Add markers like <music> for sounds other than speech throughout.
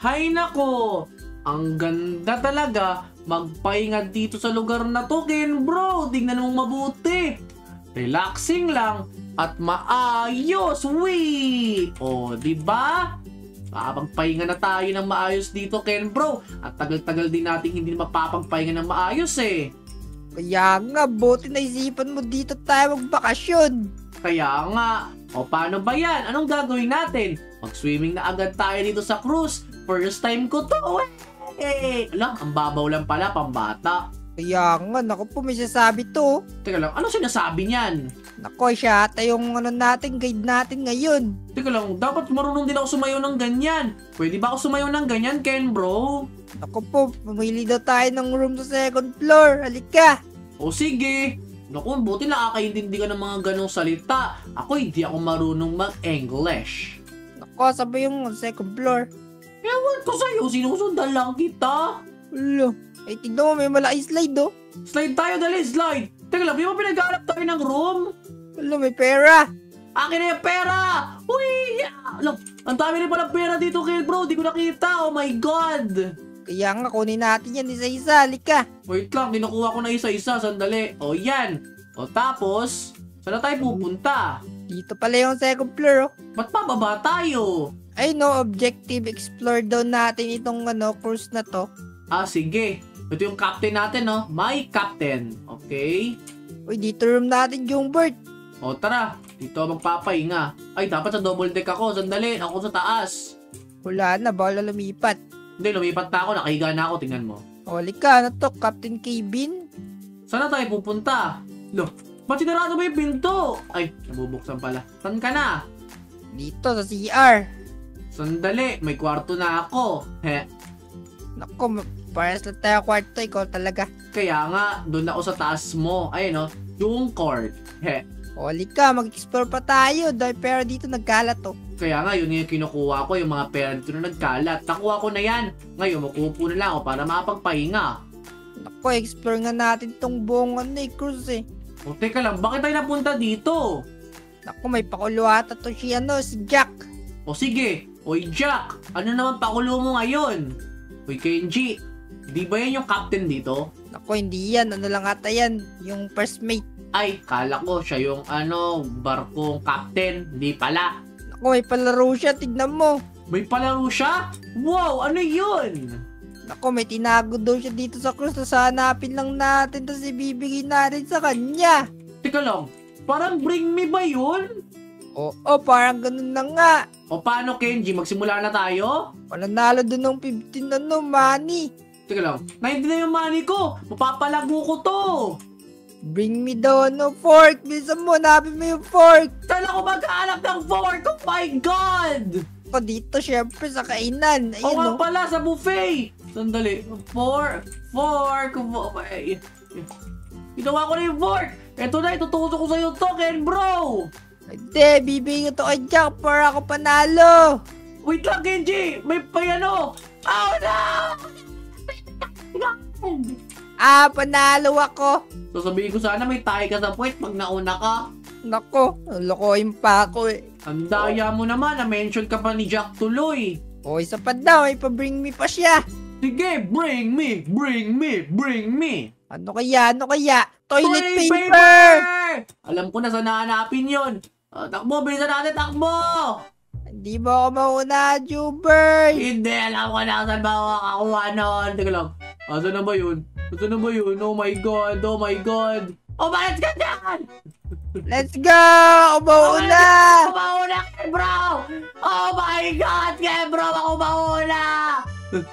Hay nako, ang ganda talaga magpahinga dito sa lugar na to, Ken bro. Tingnan mong mabuti. Relaxing lang at maayos. Wee! O, di ba? Makapagpahinga na tayo ng maayos dito, Ken bro. At tagal-tagal din natin hindi mapapagpahinga ng maayos eh. Kaya nga, buti naisipan mo dito tayo magbakasyon. Kaya nga, o paano ba yan? Anong gagawin natin? Mag-swimming na agad tayo dito sa cruise. First time ko to. Eh, alam, ang babaw lang pala, pambata. Kaya nga, naku po, may sasabi to. Teka lang, ano sinasabi niyan? Naku, siya ata yung ano natin, guide natin ngayon. Teka lang, dapat marunong din ako sumayo ng ganyan. Pwede ba ako sumayo ng ganyan, Ken bro? Naku po, pumili daw tayo ng room sa second floor. Halika. O sige. Naku, buti nakakaintindi ka ng mga ganong salita. Ako hindi ako marunong mag-English. Naku, sabi yung second floor. Ewan ko sa'yo, sinusundan lang kita. Ulo. Eh, tignan mo, may malaki slide, oh. Slide tayo, dali, slide. Teka lang, di ba pinaghanap tayo ng room? Ulo, may pera. Akin na yung pera! Uy! Alam, ang dami rin palang pera dito, Ken bro. Di ko nakita. Oh my God! Kaya nga, kunin natin yan isa-isa. Halika. Wait lang, dinukuha ko na isa-isa. Sandali. O, yan. O, tapos, saan na tayo pupunta? Dito pala yung second floor, oh. Ba't pababa tayo? Ay, no, objective. Explore daw natin itong ano, cruise na to. Ah, sige. Ito yung captain natin, no? My captain. Okay? Uy, dito room natin, Jungbert. O, tara. Dito magpapahinga. Ay, dapat sa double deck ako. Sandali, ako sa taas. Wala na, bawal na lumipat. Hindi, lumipat na ako. Nakahiga na ako. Tingnan mo. O, halika, ano to, Captain Kevin? Saan na tayo pupunta? Lo, ba't sinarado mo yung pinto? Ay, nabubuksan pala. Saan ka na? Dito, sa CR. Sandali, may kwarto na ako. He, Naku, pares lang tayo kwarto, ikaw talaga. kaya nga, doon ako sa taas mo. Ayun, no? Yung court. He, O, halika, mag-explore pa tayo. Dahil pera dito nagkalat, oh. kaya nga, yun yung kinukuha ko, yung mga pera dito na nagkalat. Nakuha ko na yan. Ngayon, makupo na lang ako para makapagpahinga. Naku, explore nga natin tong buong ano, eh, cruise, eh. O, teka lang, bakit tayo napunta dito? Naku, may pakulo ata to si, ano, si Jack. O sige, Oy Jack, ano naman pakulo mo ngayon? Oy Kenji, di ba yan yung captain dito? Naku, hindi yan. Ano lang ata yan. Yung first mate. Ay, kala ko siya yung ano, barkong captain. Di pala. Naku, may palaro siya. Tignan mo. May palaro siya? Wow, ano yun? Naku, may tinago daw siya dito sa cruise. Tapos hanapin lang natin. Tapos ibibigay natin sa kanya. Teka lang, parang bring me ba yun? Oo, parang ganun na nga. O paano Kenji, magsimula na tayo? Mananalo dun ng 15 ano, money. Teka lang, naintindihan yung money ko. Mapapalago ko to. Bring me daw ano, fork. Bilisan mo, hanapin mo yung fork. Saan ako magkahanap ng fork? Oh my God! Ako dito, syempre, sa kainan. O Ayun, oh. pala, sa buffet. Sandali. Fork. Fork. Ay. Ginawa ko na yung fork. Ito na, itutusok ko sa'yo to, Ken bro. Hindi, bibigyan to kay Jack para ako panalo. Wait lang, Kenji. May payano. Oh, no! Ah, panalo ako. Sasabihin ko sana may tayo ka sa puwet pag nauna ka. Nako, lokohin pa ako eh. Ang daya mo naman, na-mention ka pa ni Jack tuloy. O, isa pa daw, may pa-bring me pa siya. Sige, bring me, bring me, bring me. Ano kaya, ano kaya? Toilet Toilet paper! Alam ko na saan nahanapin yun. Uh, takbo, bilisan natin, takbo! Hindi mo ako mauna, Jubert. Hindi, alam ko na saan ba ako kakakuha nun. Teka lang, asan na ba yun? Asan na ba yun? Oh my God, oh my God. Umalis ka dyan! Let's go! Ako mauna! Ako mauna, bro! Oh my God, bro, ako mauna!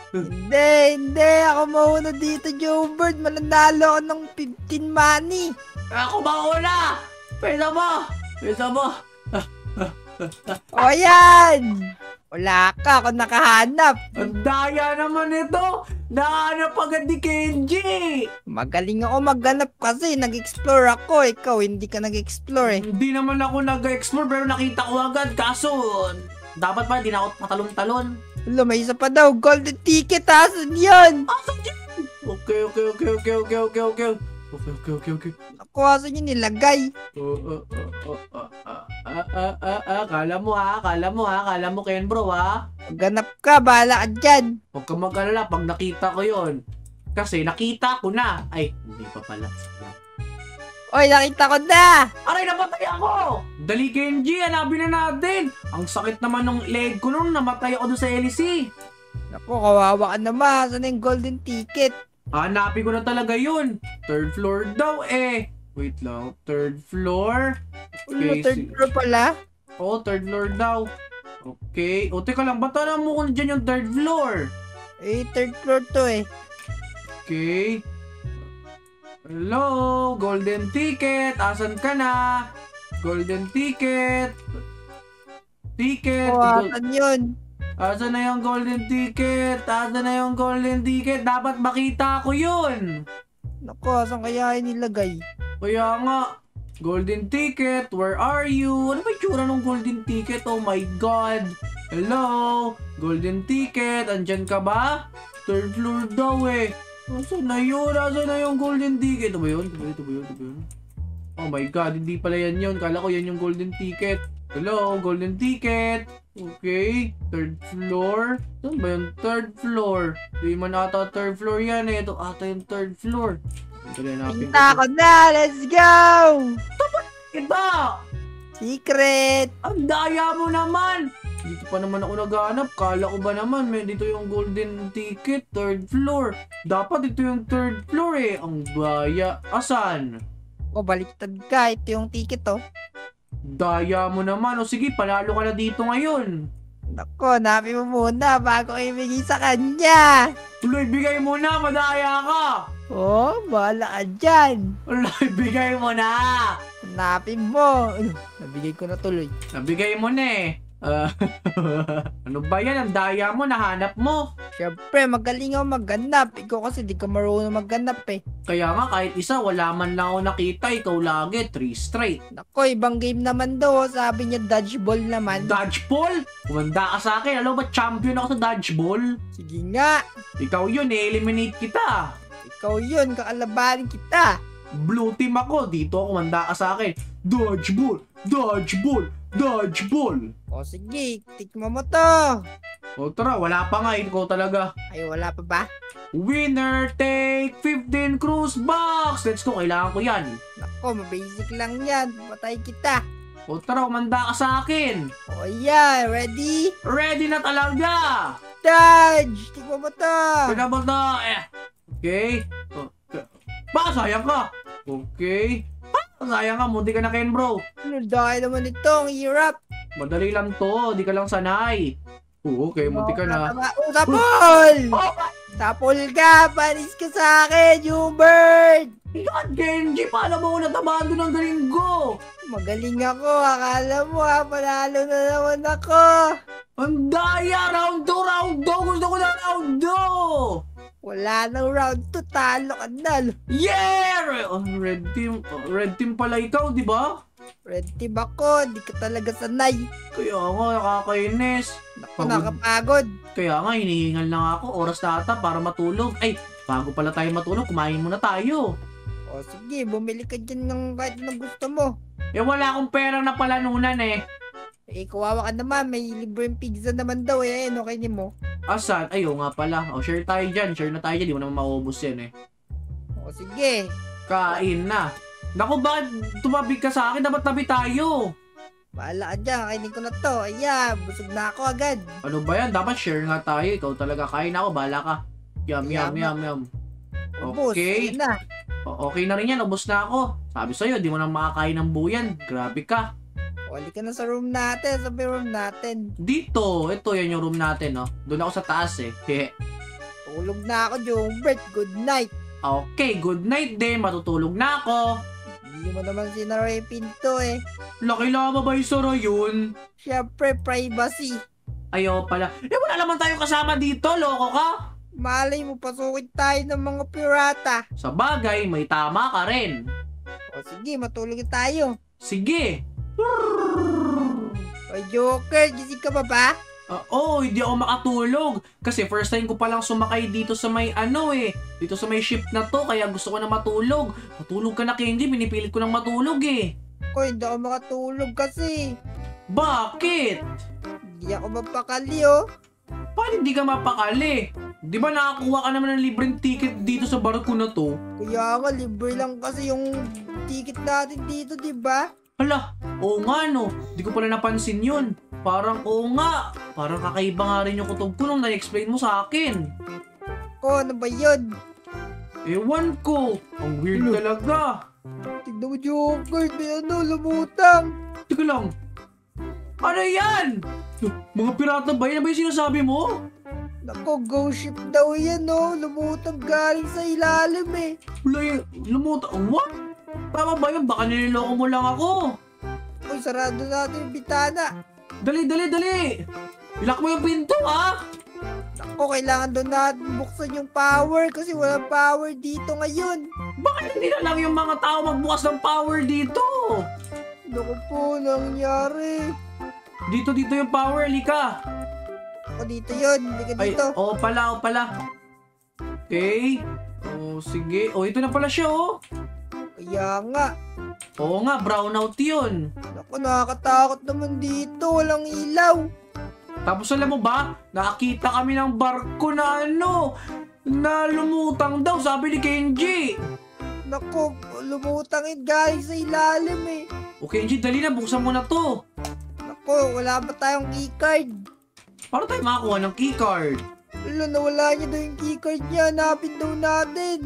Hindi, hindi. Ako mauna dito, Jubert. Mananalo ako ng 15 money. Ako mauna! Pesa mo! Pesa mo! O, yan! Wala ka, ako nakahanap. Ang daya naman ito! Nahanap agad ni Kenji! Magaling ako maghanap kasi nag-explore ako. Ikaw, hindi ka nag-explore eh. Hindi naman ako nag-explore pero nakita ko agad. Kaso, dapat pa hindi na ako patalon-talon. Wala, may isa pa daw. Golden ticket, asan yun? Asan dyan? Okay, okay, okay, okay, okay, okay, okay. Okay, okay, okay, okay. Ako, asan yun nilagay? Uh, uh, uh, uh, uh, uh, Ah, ah, ah, ah, kala mo ha, kala mo ha, kala mo Ken bro ha. Ganap ka, bahala ka dyan. Huwag ka mag-alala pag nakita ko yon. Kasi nakita ko na. Ay, hindi pa pala. Oy, nakita ko na! Aray, namatay ako! Dali Kenji, hanapin na natin. Ang sakit naman ng leg ko nung namatay ako doon sa LEC. Naku, kawawa ka naman. Saan yung golden ticket? Hanapin ko na talaga yun. Third floor daw eh. Wait lang, third floor. Ulo, Okay, third si- floor pala. Oo, third floor daw. Okay. O, teka lang, ba't alam mo kung dyan yung third floor? Eh, third floor to eh. Okay. Hello, golden ticket. Asan ka na? Golden ticket. Ticket. Oh, asan yun? Asan na yung golden ticket? Asan na yung golden ticket? Dapat makita ko yun. Naku, saan kaya yun nilagay? Kaya nga, golden ticket, where are you? Ano ba yung ng golden ticket? Oh my God. Hello? Golden ticket, andyan ka ba? Third floor daw eh. Asan na yun? Asan na yung golden ticket? Ito ba yun? Ito ba yun? Ito ba yun? Ito ba yun? Oh my God, hindi pala yan yun. Kala ko yan yung golden ticket. Hello, golden ticket. Okay, third floor. Saan ba yung third floor? Di man ata third floor yan eh. Ito ata yung third floor. Dali, hanapin ko na! Let's go! Iba! Secret! Ang daya mo naman! Dito pa naman ako naghanap. Kala ko ba naman, may dito yung golden ticket, third floor. Dapat ito yung third floor eh. Ang baya. Asan? O, baliktad ka. Ito yung ticket oh. Daya mo naman. O sige, panalo ka na dito ngayon. Naku, hanapin mo muna bago ibigay sa kanya. Tuloy, bigay mo na. Madaya ka. Oh, bahala ka dyan. Tuloy, <laughs> bigay mo na. Hanapin mo. Ano, nabigay ko na tuloy. Nabigay mo na eh. Ah, <laughs> ano ba yan? Ang daya mo, nahanap mo. Siyempre, magaling ako magganap. Ikaw kasi di ka marunong magganap eh. Kaya nga, kahit isa, wala man lang ako nakita. Ikaw lagi, three straight. Nako, ibang game naman daw. oh. Sabi niya dodgeball naman. Dodgeball? Kumanda ka sa akin. Alam mo ba, champion ako sa dodgeball? Sige nga. Ikaw yun, eh-eliminate kita. Ikaw yun, kakalabanin kita. Blue team ako, dito ako kumanda ka sa akin. Dodgeball! Dodgeball! Dodgeball! O sige, tikma mo to. O tara, wala pa nga, ikaw talaga. Ay, wala pa ba? Winner take 15 cruise box! Let's go, kailangan ko yan. Nako, mabasic lang yan. Patay kita. O tara, kumanda ka sa akin. O yan, ready? Ready na talaga! Dodge! Tikma mo to. Pinabot na! Eh. Okay. O, Baka sayang ka! Okay. Ah, sayang ka, munti ka na Ken bro. Ano dahil naman ito? Ang hirap. Madali lang to, di ka lang sanay. Oo, okay, munti ka na. Oh, tapol! Oh Tapol ka! Panis ka sa akin, Hubert! God, Genji! Paano mo ako natamaan doon ng galing ko? Magaling ako. Akala mo ha, panalo na naman ako. Ang daya! Round 2, round 2! Gusto ko na round 2! Wala nang round 2. Talo ka na. Yeah! Oh, red team. oh, red team pala ikaw, di ba? Red team ako. Di ka talaga sanay. Kaya nga, nakakainis. Naku, Pagod. nakapagod. Kaya nga, hinihingal lang ako. Oras na ata para matulog. Ay, bago pala tayo matulog, kumain muna tayo. O sige, bumili ka dyan ng kahit anong gusto mo. Eh, wala akong perang napalanunan eh. Eh, kawawa ka naman. May libreng pizza naman daw eh. Ano kayo mo? Asan? Ayo nga pala. O, share tayo dyan. Share na tayo dyan. Di mo naman maubos yan eh. O sige. Kain na. Naku, bakit tumabig ka sa akin? Dapat tabi tayo. Bahala ka dyan. Kainin ko na to. Ayan, busog na ako agad. Ano ba yan? Dapat share nga tayo. Ikaw talaga. Kain ako. Bahala ka. Yum, yum, Yum. yum. Ubus. Okay. Na. O- Okay na rin yan. Ubus na ako. Sabi sa'yo, di mo na makakain ng buyan. Grabe ka. Wali ka na sa room natin. Sa room natin. Dito. Ito, yan yung room natin, no? Doon ako sa taas, eh. Hehe. Tulog na ako, Jobert. Good night. Okay, good night din. Matutulog na ako. Hindi mo naman sinara yung pinto eh. Laki lang ba ba yung sara yun? Siyempre, privacy. Ayaw pala. Eh, wala naman tayong kasama dito. Loko ka. Malay mo, pasukin tayo ng mga pirata. Sa bagay, may tama ka rin. O sige, matulog tayo. Sige. O Joker, gising ka pa ba? Ah, oh, hindi ako makatulog. Kasi first time ko palang sumakay dito sa may ano eh. Dito sa may ship na to, kaya gusto ko na matulog. Matulog ka na, Kenji. Pinipilit ko ng matulog eh. Ko, hindi ako makatulog kasi. Bakit? Hindi ako mapakali oh. Paano hindi ka mapakali? Di ba nakakuha ka naman ng libreng ticket dito sa barko na to? Kaya nga, libre lang kasi yung ticket natin dito, di ba? Hala, oo nga no. Di ko pala napansin yun. Parang oo nga. Parang kakaiba nga rin yung kutob ko nung na-explain mo sa akin. Ko, ano ba yun? Ewan ko. Ang weird Ano? talaga. Tignan mo, Joker, may ano, lumutang. Teka lang. Ano yan? Mga pirata ba yan? Ano ba yung sinasabi mo? Nako, ghost ship daw yan, no? Lumutang galing sa ilalim, eh. Wala yung lumuta. What? Tama ba yun? Baka niloloko mo lang ako. Uy, sarado natin yung bitana. Dali, dali, dali. Ilak mo yung pinto, ha? Nako, kailangan doon natin buksan yung power kasi walang power dito ngayon. Bakit hindi na lang yung mga tao magbukas ng power dito? Naku po, nangyari. Dito, dito yung power, Lika. Ako dito yun, hindi ka Ay, dito. oo pala, oo pala. Okay. Oh, sige. Oh, ito na pala siya, oh. Kaya nga. Oo nga, brownout yun. Naku, nakakatakot naman dito. Walang ilaw. Tapos alam mo ba, nakakita kami ng barko na ano, na lumutang daw, sabi ni Kenji. Naku, lumutangin galing sa ilalim eh. O Kenji, dali na, buksan mo na to. Naku, wala ba tayong keycard? Para tayo makakuha ng keycard. Wala, nawala niya daw yung keycard niya. Hanapin daw natin.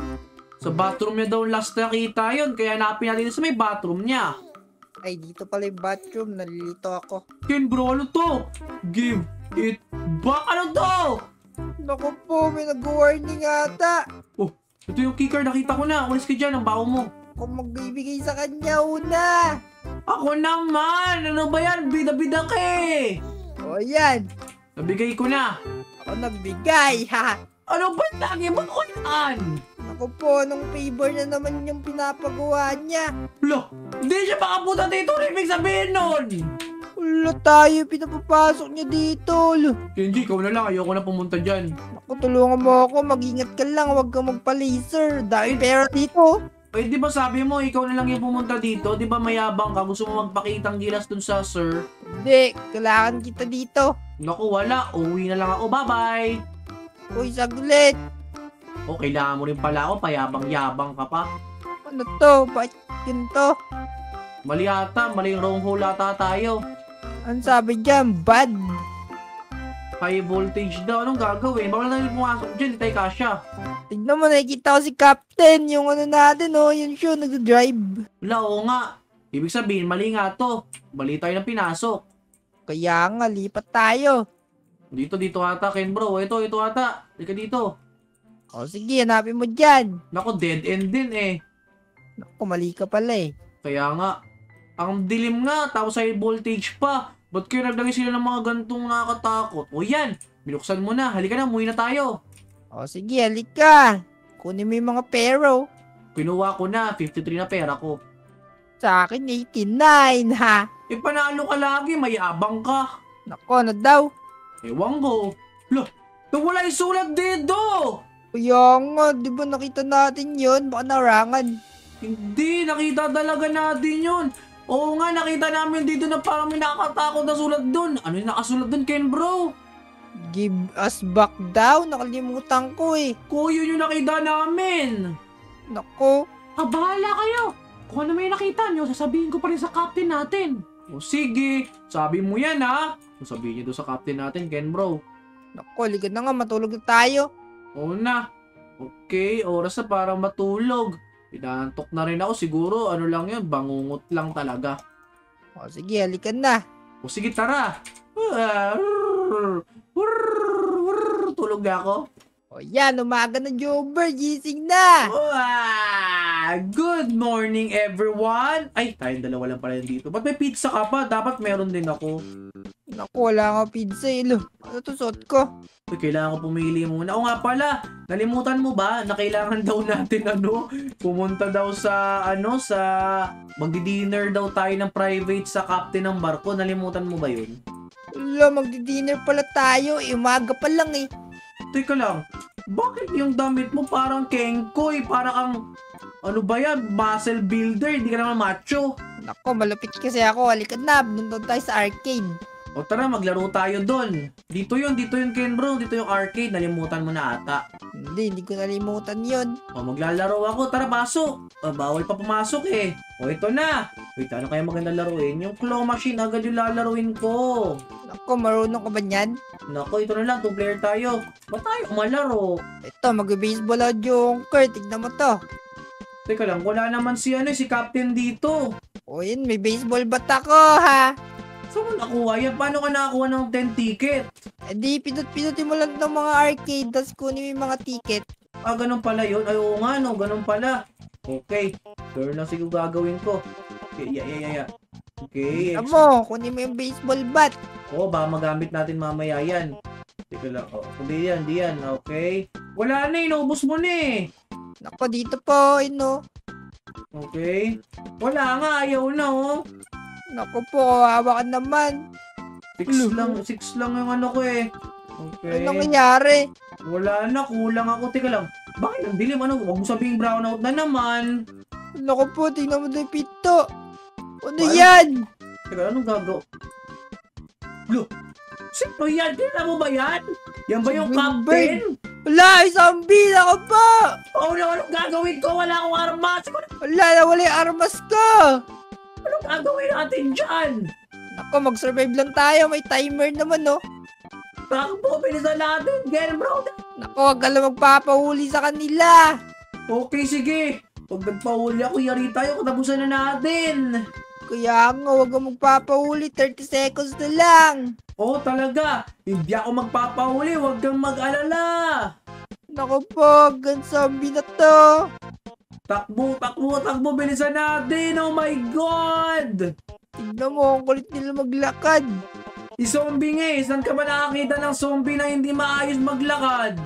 Sa bathroom niya daw last nakita yon kaya hanapin natin sa may bathroom niya. Ay, dito pala yung bathroom. Nalilito ako. Ken bro, ano to? Give it back. Ano to? Naku po, may nag-warning ata. Ito yung keycard, nakita ko na. Ulis ka dyan, ang baho mo. Kung magbibigay sa kanya una. Ako naman! Ano ba yan? Bida-bida ka eh! O yan, Nabigay ko na. ako nagbigay. Ha. Ano ba lagi mo ko yan? Naku po, anong favor na naman yung pinapagawa niya? Lo, hindi siya makapunta dito. Ano ibig sabihin nun? Wala tayo, pinapapasok niya dito. Lo. Kenji, ikaw na lang. Ayoko na pumunta dyan. Naku, tulungan mo ako. Mag-ingat ka lang. Huwag kang magpa-laser. Dahil pera dito. Eh, di ba sabi mo, ikaw na lang yung pumunta dito? Di ba mayabang ka? Gusto mo magpakitang gilas dun sa sir? Hindi, kailangan kita dito. Naku, wala. Uwi na lang ako. Bye-bye! Uy, saglit. O, kailangan mo rin pala ako. Payabang-yabang ka pa. Ano to? Bakit ganito? Mali ata. Mali wrong hole ata tayo. Ang sabi dyan, bad. High voltage daw. Anong gagawin? Bawal na rin pumasok dyan. Tayo kasya. Tignan mo, nakikita ko si Captain. Yung ano natin, oh. Yung show, nag-drive. Wala, oo nga. Ibig sabihin, mali nga to. Mali tayo ng pinasok. Kaya nga, lipat tayo. Dito, dito ata, Ken bro. Ito, ito ata. Halika dito. O sige, hanapin mo dyan. Nako, dead end din eh. Naku, mali ka pala eh. Kaya nga, ang dilim nga, tapos high voltage pa. Ba't kayo naglagay sila ng mga gantong nakakatakot? O yan, binuksan mo na. Halika na, umuwi na tayo. O sige, halika. Kunin mo yung mga pero. Kinuha ko na, 53 na pera ko. Sa akin, 89, ha? Eh, panalo ka lagi, mayabang ka. Naku, ano daw? Ewan ko. Lo, nawala yung sulat dito! Kaya nga, di ba nakita natin yun? Baka narangan. Hindi, nakita talaga natin yun. Oo nga, nakita namin dito na parang may nakakatakot na sulat dun. Ano yung nakasulat dun, Ken bro? Give us back daw. Nakalimutan ko eh. Ko, yun yung nakita namin. Naku, Ah, bahala kayo. Kung ano may nakita nyo, sasabihin ko pa rin sa captain natin. O sige, sabi mo yan ha. Sasabihin niyo doon sa captain natin, Ken bro. naku, liga na nga, matulog na tayo. Oo na. Okay, oras na para matulog. Inaantok na rin ako siguro. Ano lang yun, bangungot lang talaga. O sige, halika na. O sige, tara. Tulog na ako. O yan, umaga na Jober, gising na. Ah, good morning everyone. Ay, tayong dalawa lang pala yun dito. Ba't may pizza ka pa? Dapat meron din ako. Naku, wala nga pizza eh. Lo, ano to suot ko? Uy, kailangan ko pumili muna. O nga pala, nalimutan mo ba na kailangan daw natin ano, pumunta daw sa ano, sa magdi-dinner daw tayo ng private sa captain ng barko. Nalimutan mo ba yun? Wala, magdi-dinner pala tayo. Eh, umaga pa lang eh. Teka lang, Bakit yung damit mo parang kengkoy? Parang kang, ano ba yan? Muscle builder. Hindi ka naman macho. Nako, malupit kasi ako. Halika na, nandun tayo sa arcade. O tara, maglaro tayo doon. Dito yun, dito yun Ken bro. Dito yung arcade. Nalimutan mo na ata. Hindi, hindi ko nalimutan yun. O maglalaro ako. Tara, pasok. O, bawal pa pumasok eh. O ito na. Wait, ano kaya maganda laruin? Yung claw machine agad yung lalaruin ko. Nako, marunong ka ba niyan? Nako, ito na lang. Two player tayo. Ba't tayo malaro? Ito, mag-baseball ako yung Kurt. Tignan mo to. Teka lang, wala naman si ano, si Captain dito. O yun, may baseball bat ako, ha? Saan mo nakuha yan? Paano ka nakakuha ng 10 ticket? E di, pinut-pinutin mo lang ng mga arcade, tapos kunin mo yung mga ticket. Ah, ganun pala yun. Ay, oo nga, no. Ganun pala. Okay. Ganun lang siguro gagawin ko. Okay, yeah, yeah, yeah, yeah. Okay. Tignan mo, kunin mo yung baseball bat. Oo, baka magamit natin mamaya yan. Teka lang. Oh, hindi yan, hindi yan. Okay. Wala na, inaubos mo na eh. Nako, dito po, ino. Okay. Wala nga, ayaw na, oh. Nako po, kawawa ka naman. Six Ano? lang, six lang yung ano ko eh. Okay. Anong nangyari? Wala na, kulang ako. Teka lang. Bakit ang dilim? Ano? Huwag mo sabihing brownout na naman. Nako po, tingnan mo na yung pinto. Ano Ano? yan? Teka, anong gagaw? Lo, sino yan? Kailan mo ba yan? Yan ba yung Si captain? Wala, isang zombie ako po! Oh no, anong gagawin ko? Wala akong armas. Wala, nawala yung armas ko! Anong gagawin natin dyan? Nako, mag-survive lang tayo. May timer naman, no? Takbo, bilisan natin. Get bro. Nako, wag ka lang magpapahuli sa kanila. Okay, sige. Pag nagpahuli ako, yari tayo. Katapusan na natin. Kaya nga, wag kang magpapahuli. 30 seconds na lang. Oo, talaga. Hindi ako magpapahuli. Huwag kang mag-alala. Nako po, gan zombie na to. Takbo, takbo, takbo. Bilisan natin. Oh my God. Tignan mo, ang kulit nila maglakad. Si zombie nga eh. Saan ka ba nakakita ng zombie na hindi maayos maglakad?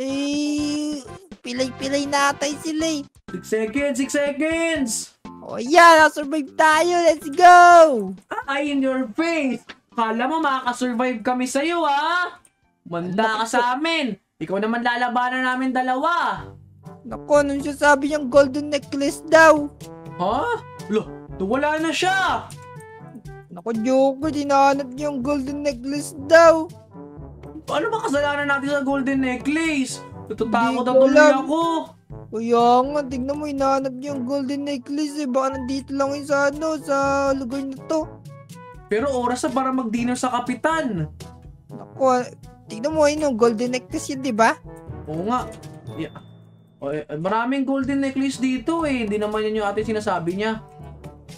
Eh, pilay-pilay natay sila eh. 6 seconds, 6 seconds. O yan, survive tayo. Let's go! Ay, in your face. Kala mo makakasurvive kami sa'yo, ha? Manda ka sa amin. Ikaw naman lalabanan namin dalawa. Nako, anong siya sabi niyang golden necklace daw? Ha? Lo, wala na siya. Nako, joke, dinahanap niya yung golden necklace daw. Ano ba kasalanan natin sa golden necklace? Natatakot na tuloy alam. ako. Kaya nga, tignan mo, hinahanap niya yung golden necklace eh. Baka nandito lang yun sa ano, sa lugar na to. Pero oras na para mag-dinner sa kapitan. Nako, tignan mo, yun yung golden necklace yun, di ba? Oo nga. Yeah. O, eh, maraming golden necklace dito eh. Hindi naman yan yung ating sinasabi niya.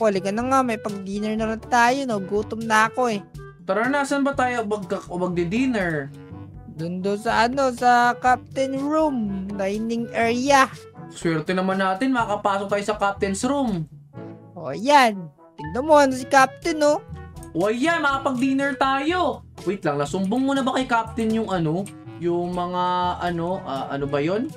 Nako, halika na nga, may pag-dinner na rin tayo, no? Gutom na ako eh. Tara na, saan ba tayo mag o magdi-dinner? Doon doon sa ano, sa captain room, dining area. Swerte naman natin, makapasok tayo sa captain's room. O, yan. Tignan mo, ano si captain, no? O ayan, makapag-dinner tayo. Wait lang, nasumbong mo na ba kay captain yung ano? Yung mga ano, ah, ano ba yon?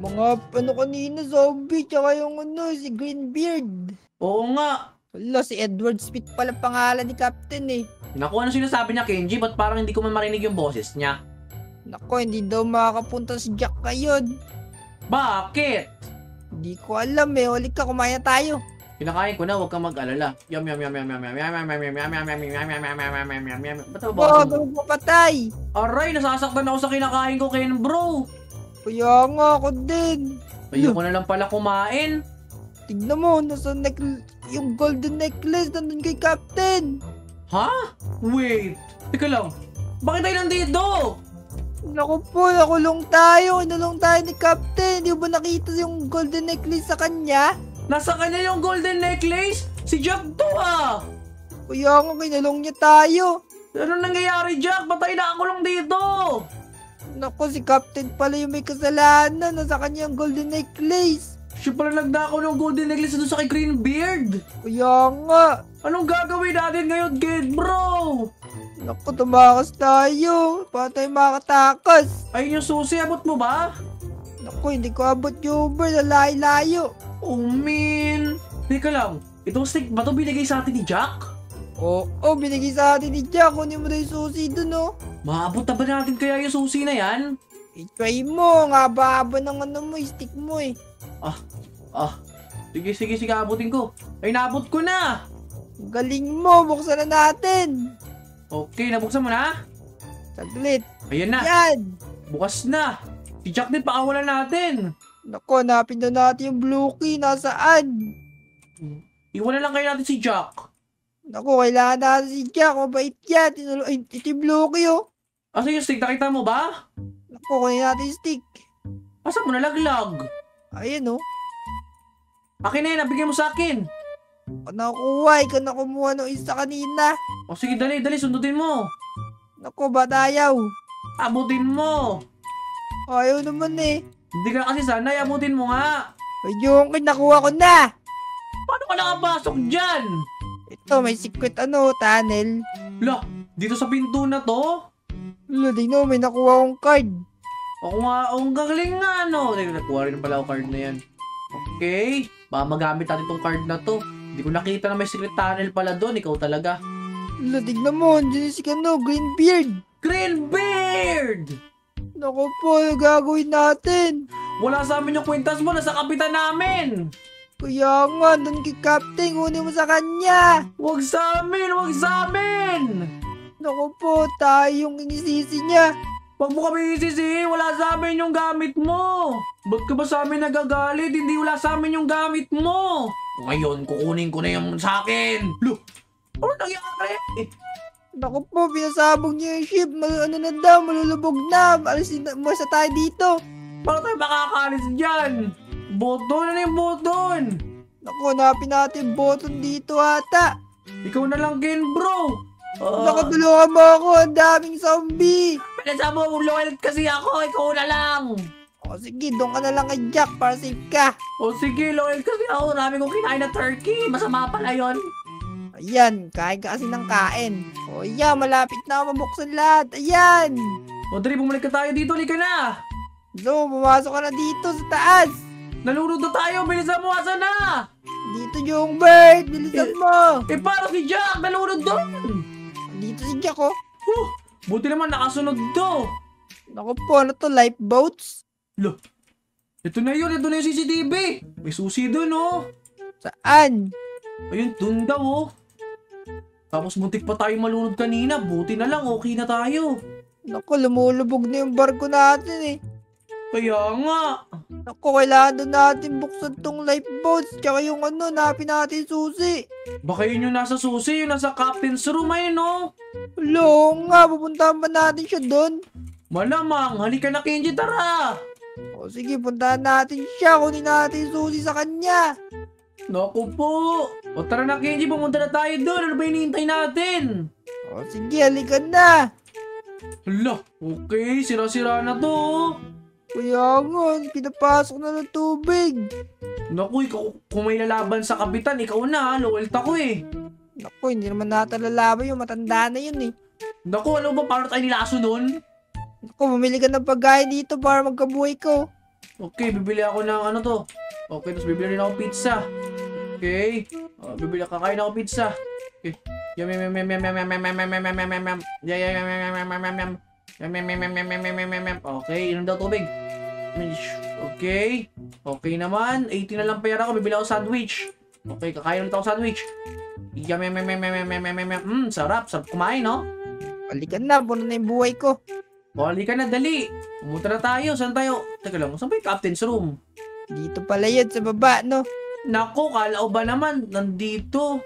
Mga, ano kanina, zombie, tsaka yung ano, si Greenbeard. Oo nga. Wala, si Edward Smith pala pangalan ni captain eh. Naku, ano sinasabi niya, Kenji? Ba't parang hindi ko man marinig yung boses niya? Nako, hindi daw makakapunta si Jack ngayon. Bakit? Hindi ko alam eh. Huli ka, kumain tayo. Kinakain ko na, huwag kang mag-alala. Yum, yum, yum, yum, yum, yum, yum, yum, yum, yum, yum, yum, yum, yum, yum, yum, yum, yum, yum, yum. Ba't ako Oh, bawasan mo? ganun papatay. Aray, nasasaktan ako sa kinakain ko, Ken bro. Kaya nga ako din. Ayoko na lang pala kumain. Tignan mo, nasa neck- yung golden necklace nandun kay captain. Ha? Wait. Teka lang. Bakit tayo nandito? Naku po, nakulong tayo. Inulong tayo ni captain. Di mo ba nakita yung golden necklace sa kanya? Nasa kanya yung golden necklace? Si Jack to ah! Kaya nga, kinulong niya tayo. Ano nangyayari, Jack? Ba't tayo nakakulong dito? Naku, si captain pala yung may kasalanan. Nasa kanya yung golden necklace. Siya pala nagdako ng golden necklace doon sa kay Greenbeard. Kaya nga. Anong gagawin natin ngayon, kid bro? Naku, tumakas tayo. Paano tayo makatakas? Ayun yung susi, abot mo ba? Naku, hindi ko abot yung Uber. Lalayo-layo. Oh, man. Teka lang, itong stick ba to binigay sa atin ni Jack? Oo, oh, binigay sa atin ni Jack. Kunin mo na yung susi dun, oh. Maabot na ba natin kaya yung susi na yan? I-try mo. Ang haba-haba ng ano mo, stick mo eh. Ah, sige, sige, sige, abutin ko. Ay, naabot ko na. Galing mo. Buksan na natin. Okay, nabuksan mo na? Saglit. Ayan na, Yan. bukas na. Si Jack din, pakawalan natin. Naku, hanapin na natin yung blue key. Nasaan? Iwan na lang kayo natin si Jack. Naku, kailangan natin si Jack. Mabait yan. Tinulo- Ay, ito yung blue key oh. Asa yung stick? Nakita mo ba? Naku, kunin natin yung stick. Asa mo nalaglag? Ayan oh. Akin na yan, nabigay mo sa akin. Nakuha. Ikaw na kumuha ng isa kanina. O sige, dali, dali, sundutin mo. Naku, ba't ayaw? Abutin mo. Ayaw naman eh. Hindi ka kasi sanay, abutin mo nga. Ay, yung nakuha ko na. Paano ka nakapasok dyan? Ito, may secret ano, tunnel. Lah, dito sa pinto na to? Lalo, di no, may nakuha akong card. Ako nga, ang galing nga, no? Teka, nakuha rin pala ako card na yan. Okay, baka magamit natin tong card na to. Hindi ko nakita na may secret tunnel pala doon, ikaw talaga. Lalo, tignan mo, andyan si ano, Greenbeard. Greenbeard! Naku po, gagawin natin? Wala sa amin yung kwintas mo, nasa kapitan namin! Kaya nga, doon kay Captain, kunin mo sa kanya. Huwag sa amin, huwag sa amin! Naku po, tayo yung inisisi niya. Huwag mo kami isisi, wala sa amin yung gamit mo! Ba't ka ba sa amin nagagalit? Hindi wala sa amin yung gamit mo! Ngayon, kukunin ko na yung sa akin! Lo, ano nangyari? Naku po, pinasabog niya yung ship. Mal ano na daw, malulubog na. Alisin na, masa tayo dito. Paano tayo makakalis dyan? Boton, ano yung boton? Naku, hanapin natin button dito ata. Ikaw na lang, Ken, bro! Uh, Nakatulungan mo ako, ang daming zombie. Pinasa mo, loyal kasi ako, ikaw na lang! O sige, doon ka na lang kay Jack para safe ka. O sige, loyal kasi ako, dami kong kinain na turkey, masama pala yon. Ayan, kain ka kasi ng kain. O yan, malapit na ako mabuksan lahat. Ayan. O dali, bumalik ka tayo dito, halika na! So, pumasok ka na dito sa taas. Nalunod na tayo, bilisan mo, asa na? Dito yung bird, bilisan mo. Eh, para si Jack, nalunod doon! Dito si Jack oh. Huh, buti naman nakasunod to. Naku po, ano to, lifeboats? Lo, ito na yun, ito na yung CCTV. May susi doon, oh. Saan? Ayun, doon daw, oh. Tapos muntik pa tayo malunod kanina, buti na lang, okay na tayo. Naku, lumulubog na yung barko natin eh. Kaya nga. Naku, kailangan doon natin buksan tong lifeboats. Tsaka yung ano, napin natin susi. Baka yun yung nasa susi, yung nasa captain's room, ayun, no? Hello nga, pupuntahan ba natin siya doon? Malamang, halika na, Kenji, tara! O sige, puntahan natin siya. Kunin natin yung susi sa kanya. Naku po! O tara na, Kenji, pumunta na tayo doon. Ano ba hinihintay natin? O sige, halika na. Hala, okay, sira-sira na to. oh. Kaya nga, pinapasok na ng tubig. Naku, ikaw, kung may lalaban sa kapitan, ikaw na, ha? Loyal ko eh. Naku, hindi naman natalalaban yung matanda na yun eh. Naku, ano ba, paano tayo nilaso nun? Naku, bumili ka ng pagkain dito para magkabuhay ko. Okay, bibili ako ng ano to. Okay, tapos bibili rin ako pizza. Okay. Uh, bibili ako, kakain ako pizza. Okay. Yum, yum, yum, yum, yum, yum, yum, yum, yum, yum, yum, yum, yum, yum. Yum, yum, yum, yum, yum, Okay, inom daw tubig. Okay. Okay naman. 80 na lang pera ko. Bibili ako sandwich. Okay, kakain ulit ako sandwich. Yum, yum, yum, yum, yum, yum, yum. Mm, sarap. Sarap kumain, no? Balikan na. Buno na yung buhay ko. Balikan na, dali. Pumunta na tayo. Saan tayo? Teka lang, saan ba yung captain's room? Dito pala yun, sa baba, no? Naku, kalaw ba naman? Nandito.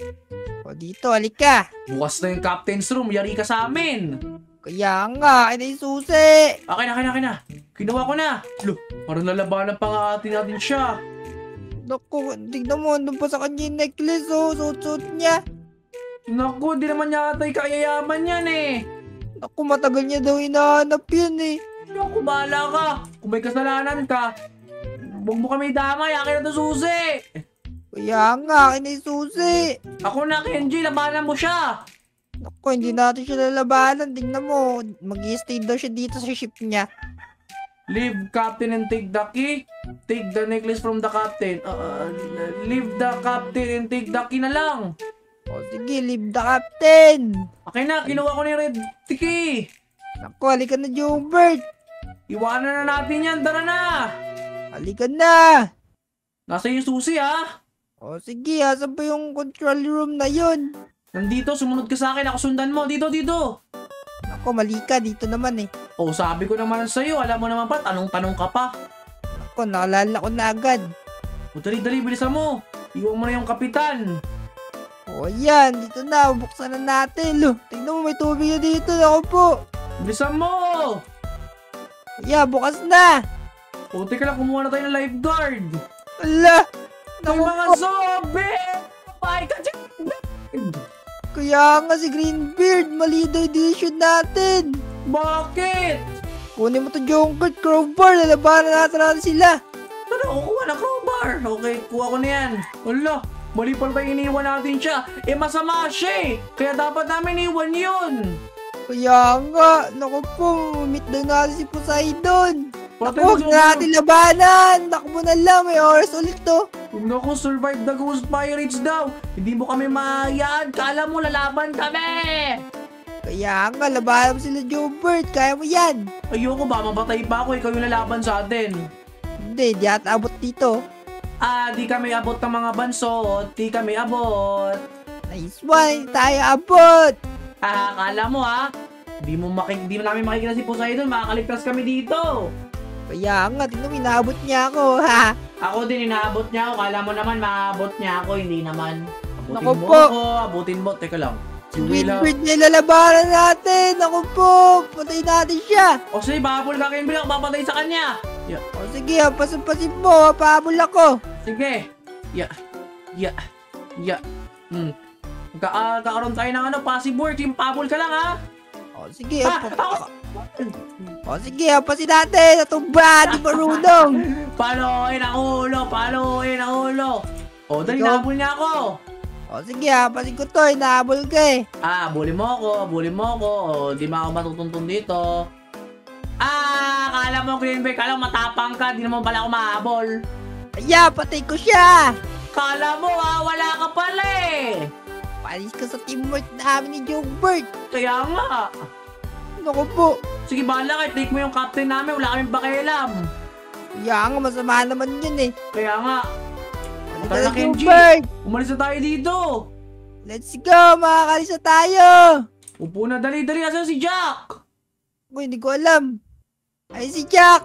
O dito, halika. Bukas na yung captain's room. Yari ka sa amin. Kaya nga, ay na yung susi. Akin na, akin na, akin na. Kinuha ko na. Lo, parang nalabanan pa nga atin natin siya. Naku, tignan mo, andun pa sa kanya yung necklace, oh, suot-suot niya. Naku, di naman yata yung kayayaman yan eh. Naku, matagal niya daw hinahanap yun eh. Naku, bahala ka. Kung may kasalanan ka, huwag mo kami damay, akin na to susi. Kaya nga, akin na yung susi. Ako na, Kenji, labanan mo siya. Naku, hindi natin siya lalabanan. Tingnan mo, mag stay daw siya dito sa ship niya. Leave captain and take the key. Take the necklace from the captain. Uh, leave the captain and take the key na lang. O sige, leave the captain. Okay na, kinuha ko na yung red key. Naku, halika na, Jobert. Iwanan na natin yan. Tara na. Halika na! Nasa yung susi ha. O sige, asan ba yung control room na yun? Nandito, sumunod ka sa akin. Ako sundan mo. Dito, dito. Ako, mali ka. Dito naman eh. Oh, sabi ko naman sa'yo. Alam mo naman pa, tanong-tanong ka pa. Ako, nakalala ko na agad. O, dali, dali, bilisan mo. Iwan mo na yung kapitan. O yan, dito na. Buksan na natin. Lo, tingnan mo, may tubig na dito. Ako po. Bilisan mo. Yeah, bukas na. O, teka lang, kumuha na tayo ng lifeguard. Ala! May mga zombie! Bye ka dyan! Kaya nga si Greenbeard, mali daw decision natin. Bakit? Kunin mo to Junkert, Crowbar, lalabanan natin natin sila. Ano, kukuha ng crowbar. Okay, kuha ko na yan. Wala, mali pala tayo iniwan natin siya. Eh, masama siya eh. Kaya dapat namin iwan yun. Kaya nga, naku po, meet daw natin si Poseidon. Naku, huwag na natin labanan. Takbo na lang, may oras ulit to. Naku, survive the ghost pirates daw. Hindi mo kami mahayaan. Kala mo lalaban kami. Kaya nga, labanan mo sila Jobert, kaya mo yan. Ayoko ba, mabatay pa ako. Ikaw yung lalaban sa atin. Hindi, di ata abot dito. Ah, di kami abot ng mga banso. Di kami abot. Nice one, tayo abot. Ah, kala mo ha? Di mo makik di namin makikita si Poseidon, makakaligtas kami dito. Kaya nga, mo, inaabot niya ako, <laughs> ha. Ako din inaabot niya ako, kala mo naman maabot niya ako, hindi naman. Abutin Naku mo po. ako, abutin mo. Teka lang. Si Willa. Greenbeard niya lalabanan natin. Ako po, patay natin siya. O sige, babol ka kay ako, papatay sa kanya. Yeah. O sige, pasampasin mo, pahabol ako. Sige. Ya. Ya. Ya. Hmm. Ka ah, kakaroon tayo ng ano, passive work. Yung pabol ka lang ha. O sige, Ah, pa- ako. O sige, pasin natin. Natumba, di marunong. <laughs> Paluin ang ulo, paluin ang ulo. O, dali, Ikaw? nabol niya ako. O sige, pasin ko to, inahabol ka eh. Ah, bully mo ako, bully mo ako. O, di mo ako matutuntun dito. Ah, kala mo Green Bay, kala mo matapang ka, di naman pala ako mahabol. Kaya, patay ko siya. Kala mo ah, wala ka pala eh. Palis ka sa teamwork namin ni Jogbert. Kaya nga. Naku po. Sige, bahala ka, take mo yung captain namin, wala kaming pakialam. Kaya nga, masama naman yun eh. Kaya nga, Halika Tara na, na, Kenji. Umalis na tayo dito. Let's go, makakalisa tayo. Upo na, dali, dali, asan si Jack? Uy, hindi ko alam. Ay, si Jack.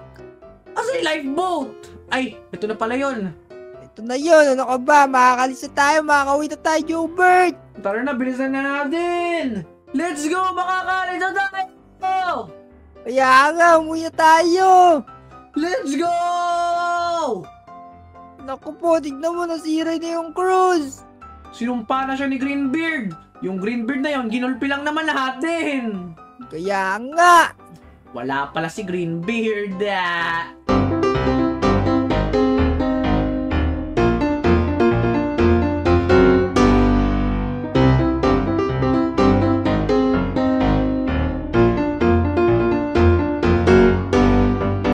Asan yung lifeboat? Ay, ito na pala yun. Ito na yun. Ano ka ba? Makakalisa tayo. Makakauwi na tayo, Jogbert. Tara na, bilisan na natin. Let's go, makakalit na tayo. Kaya nga, umuwi na tayo. Let's go! Naku po, tignan mo, nasira na yung cruise. Sinumpa na siya ni Greenbeard. Yung Greenbeard na yun, ginulpi lang naman natin. Kaya nga. Wala pala si Greenbeard. Ah.